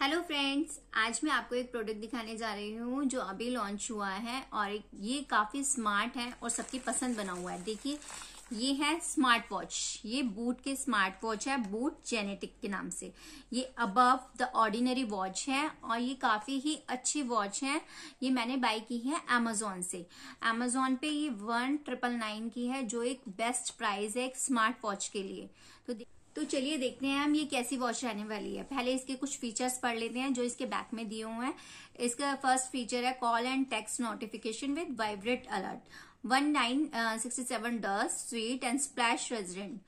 Hello friends, आज मैं आपको एक प्रोडक्ट दिखाने जा रही हूँ जो अभी लॉन्च हुआ है और ये काफ़ी स्मार्ट है और सबकी पसंद बना हुआ है। देखिए, ये है स्मार्ट वॉच ये बूट के स्मार्ट वॉच है बूट जेनेटिक के नाम से। ये अबव द ऑर्डिनरी वॉच है और ये काफ़ी ही अच्छी वॉच है। ये मैंने बाय की है अमेजोन से। अमेजोन पे ये वन ट्रिपल नाइन की है, जो एक बेस्ट प्राइस है एक स्मार्ट वॉच के लिए। तो तो चलिए देखते हैं हम ये कैसी वॉच रहने वाली है। पहले इसके कुछ फीचर्स पढ़ लेते हैं जो इसके बैक में दिए हुए हैं। इसका फ़र्स्ट फीचर है call and text notification with vibrate alert one nine sixty seven dust sweat and splash resistant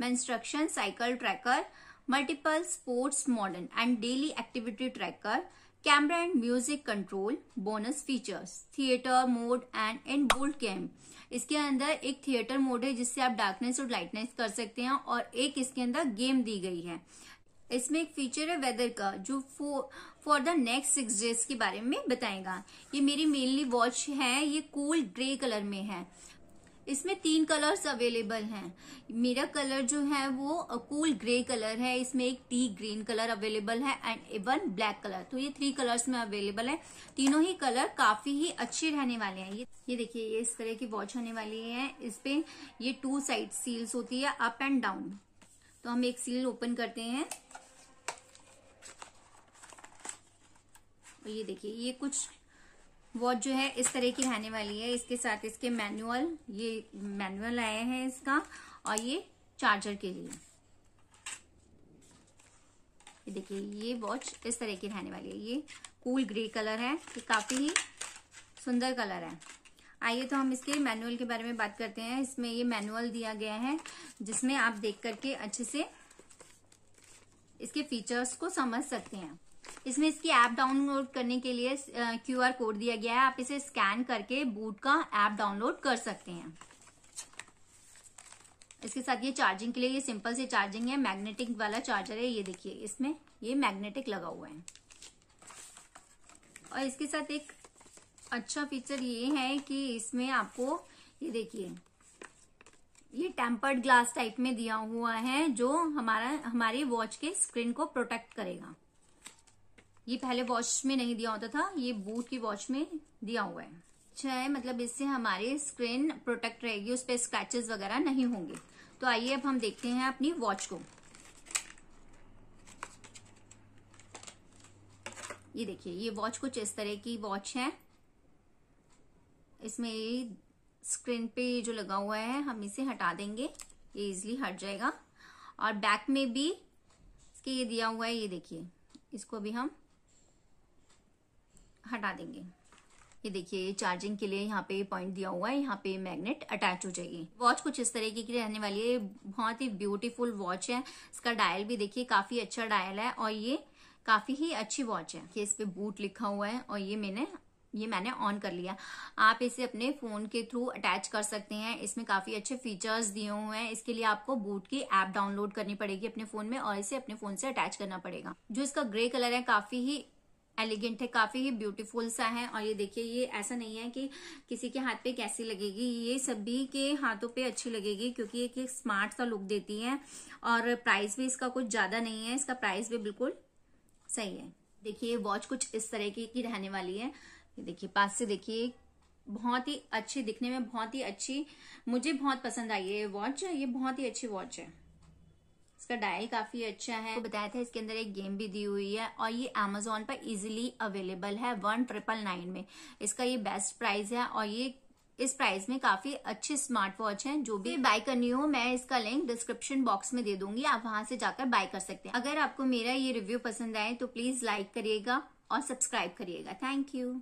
menstruation cycle tracker multiple sports modern and daily activity tracker camera and music control bonus features, theatre mode and in built game इसके अंदर एक theatre mode है जिससे आप darkness और lightness कर सकते हैं और एक इसके अंदर गेम दी गई है। इसमें एक फीचर है वेदर का, जो for the next six days के बारे में बताएगा। ये मेरी मेनली वॉच है, ये कूल ग्रे कलर में है। इसमें तीन कलर्स अवेलेबल हैं। मेरा कलर जो है वो कूल ग्रे कलर है। इसमें एक टी ग्रीन कलर अवेलेबल है एंड इवन ब्लैक कलर तो ये थ्री कलर्स में अवेलेबल है। तीनों ही कलर काफ़ी ही अच्छे रहने वाले हैं। ये ये देखिए, ये इस तरह की वॉच होने वाली है। इस पे ये टू साइड सील्स होती है अप एंड डाउन तो हम एक सील ओपन करते हैं। ये देखिए, ये कुछ वॉच जो है इस तरह की रहने वाली है। इसके साथ इसके मैनुअल, ये मैनुअल आया है इसका, और ये चार्जर के लिए। ये देखिए, ये वॉच इस तरह की रहने वाली है। ये कूल ग्रे कलर है, ये काफ़ी ही सुंदर कलर है। आइए तो हम इसके मैनुअल के बारे में बात करते हैं। इसमें ये मैनुअल दिया गया है, जिसमें आप देख करके अच्छे से इसके फीचर्स को समझ सकते हैं। इसमें इसकी ऐप डाउनलोड करने के लिए क्यू आर कोड दिया गया है। आप इसे स्कैन करके बूट का ऐप डाउनलोड कर सकते हैं। इसके साथ ये चार्जिंग के लिए, ये सिंपल से चार्जिंग है। मैग्नेटिक वाला चार्जर है। ये देखिए, इसमें ये मैग्नेटिक लगा हुआ है। और इसके साथ एक अच्छा फीचर ये है कि इसमें आपको, ये देखिए, ये टेम्पर्ड ग्लास टाइप में दिया हुआ है, जो हमारा, हमारी वॉच के स्क्रीन को प्रोटेक्ट करेगा। ये पहले वॉच में नहीं दिया होता था, ये बूट की वॉच में दिया हुआ है। अच्छा है मतलब इससे हमारी स्क्रीन प्रोटेक्ट रहेगी, उस पर स्क्रैचेस वगैरह नहीं होंगे। तो आइए अब हम देखते हैं अपनी वॉच को। ये देखिए, ये वॉच कुछ इस तरह की वॉच है। इसमें स्क्रीन पे जो लगा हुआ है, हम इसे हटा देंगे, ये इजिली हट जाएगा। और बैक में भी इसके ये दिया हुआ है, ये देखिए, इसको भी हम हटा देंगे। ये देखिए चार्जिंग के लिए यहाँ पे पॉइंट दिया हुआ है, यहाँ पे मैग्नेट अटैच हो जाएगी। वॉच कुछ इस तरीके की रहने वाली है, बहुत ही ब्यूटीफुल वॉच है। इसका डायल भी देखिए, काफ़ी अच्छा डायल है और ये काफ़ी ही अच्छी वॉच है। कि इस पे बूट लिखा हुआ है और ये मैंने ये मैंने ऑन कर लिया। आप इसे अपने फ़ोन के थ्रू अटैच कर सकते हैं। इसमें काफ़ी अच्छे फीचर्स दिए हुए हैं। इसके लिए आपको बूट की ऐप डाउनलोड करनी पड़ेगी अपने फ़ोन में और इसे अपने फ़ोन से अटैच करना पड़ेगा। जो इसका ग्रे कलर है, काफ़ी ही एलिगेंट है काफ़ी ही ब्यूटीफुल सा है। और ये देखिए ये ऐसा नहीं है कि किसी के हाथ पे कैसी लगेगी। ये सभी के हाथों पे अच्छी लगेगी क्योंकि एक, स्मार्ट सा लुक देती है। और प्राइस भी इसका कुछ ज़्यादा नहीं है। इसका प्राइस भी बिल्कुल सही है। देखिए वॉच कुछ इस तरह की, की रहने वाली है। देखिए पास से देखिए बहुत ही अच्छी दिखने में बहुत ही अच्छी मुझे बहुत पसंद आई है ये वॉच ये बहुत ही अच्छी वॉच है। इसका डायल काफ़ी अच्छा है। तो बताया था इसके अंदर एक गेम भी दी हुई है और ये अमेजोन पर इजिली अवेलेबल है वन ट्रिपल नाइन में। इसका ये बेस्ट प्राइस है और ये इस प्राइस में काफ़ी अच्छी स्मार्ट वॉच है, जो भी बाय करनी हो, मैं इसका लिंक डिस्क्रिप्शन बॉक्स में दे दूँगी, आप वहाँ से जाकर बाय कर सकते हैं। अगर आपको मेरा ये रिव्यू पसंद आए तो प्लीज़ लाइक करिएगा और सब्सक्राइब करिएगा। Thank you